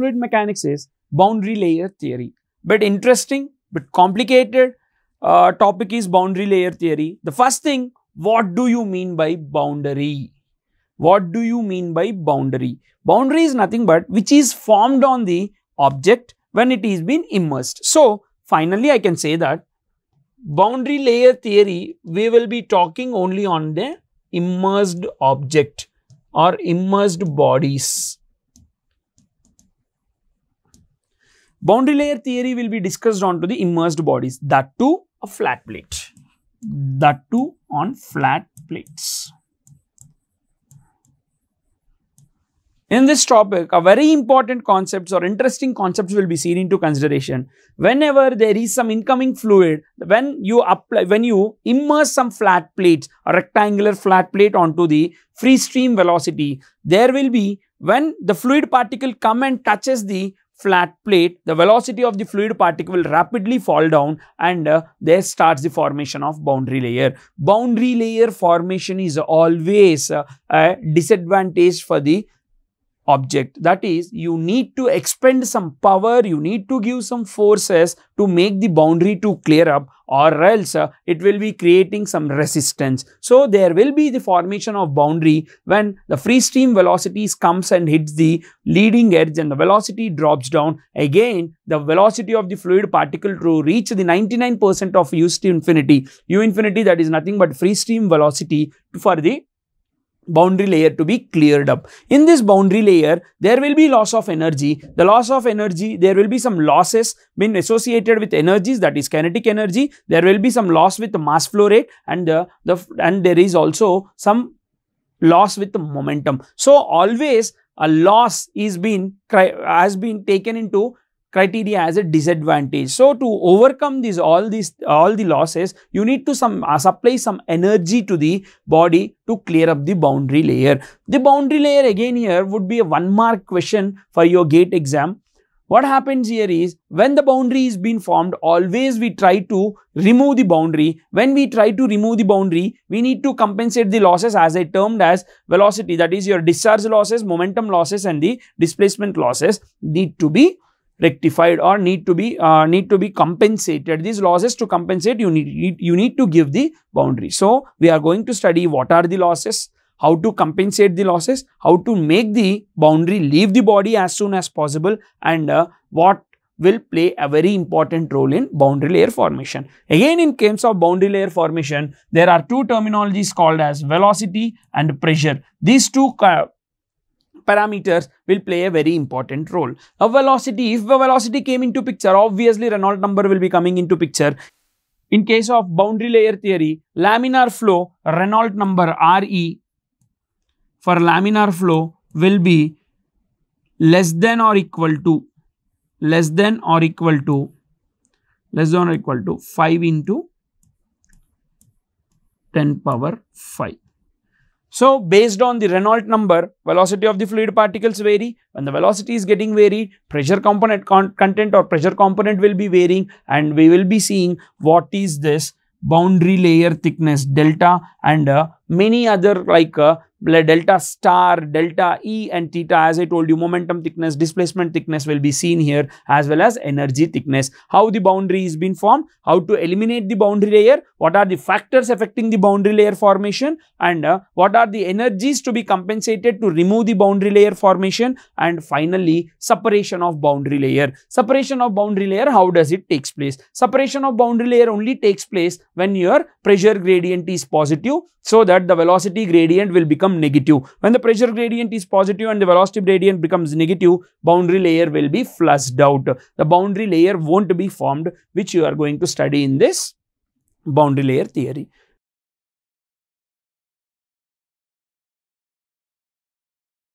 fluid mechanics is boundary layer theory. But interesting, but complicated uh, topic is boundary layer theory. The first thing, what do you mean by boundary? What do you mean by boundary? Boundary is nothing but which is formed on the object when it is been immersed. So, finally I can say that boundary layer theory, we will be talking only on the immersed object or immersed bodies. Boundary layer theory will be discussed onto the immersed bodies, that too a flat plate, that too on flat plates. In this topic, a very important concepts or interesting concepts will be seen into consideration. Whenever there is some incoming fluid, when you apply, when you immerse some flat plates, a rectangular flat plate onto the free stream velocity, there will be, when the fluid particle come and touches the flat plate, the velocity of the fluid particle will rapidly fall down and uh, there starts the formation of boundary layer. Boundary layer formation is always uh, a disadvantage for the object. That is, you need to expend some power, you need to give some forces to make the boundary to clear up or else uh, it will be creating some resistance. So, there will be the formation of boundary when the free stream velocities comes and hits the leading edge and the velocity drops down. Again, the velocity of the fluid particle to reach the 99% of u to infinity. u infinity that is nothing but free stream velocity for the boundary layer to be cleared up. In this boundary layer, there will be loss of energy. The loss of energy, there will be some losses been associated with energies that is kinetic energy. There will be some loss with the mass flow rate and the, the and there is also some loss with the momentum. So always a loss is been has been taken into criteria as a disadvantage. So to overcome these all these all the losses, you need to some uh, supply some energy to the body to clear up the boundary layer. The boundary layer again here would be a one mark question for your gate exam. What happens here is when the boundary is being formed, always we try to remove the boundary. When we try to remove the boundary, we need to compensate the losses as I termed as velocity. That is your discharge losses, momentum losses and the displacement losses need to be rectified or need to be uh, need to be compensated these losses to compensate you need you need to give the boundary so we are going to study what are the losses how to compensate the losses how to make the boundary leave the body as soon as possible and uh, what will play a very important role in boundary layer formation. Again, in case of boundary layer formation, there are two terminologies called as velocity and pressure. These two parameters will play a very important role. A velocity, if the velocity came into picture, obviously Reynolds number will be coming into picture. In case of boundary layer theory, laminar flow, Reynolds number Re for laminar flow will be less than or equal to, less than or equal to, less than or equal to 5 into 10 power 5. So, based on the Reynolds number, velocity of the fluid particles vary. When the velocity is getting varied, pressure component con content or pressure component will be varying and we will be seeing what is this boundary layer thickness delta and uh, many other like uh, delta star, delta E and theta as I told you momentum thickness, displacement thickness will be seen here as well as energy thickness. How the boundary is being formed, how to eliminate the boundary layer, what are the factors affecting the boundary layer formation and uh, what are the energies to be compensated to remove the boundary layer formation and finally separation of boundary layer. Separation of boundary layer, how does it takes place? Separation of boundary layer only takes place when your pressure gradient is positive so that the velocity gradient will become negative. When the pressure gradient is positive and the velocity gradient becomes negative, boundary layer will be flushed out. The boundary layer won't be formed which you are going to study in this boundary layer theory.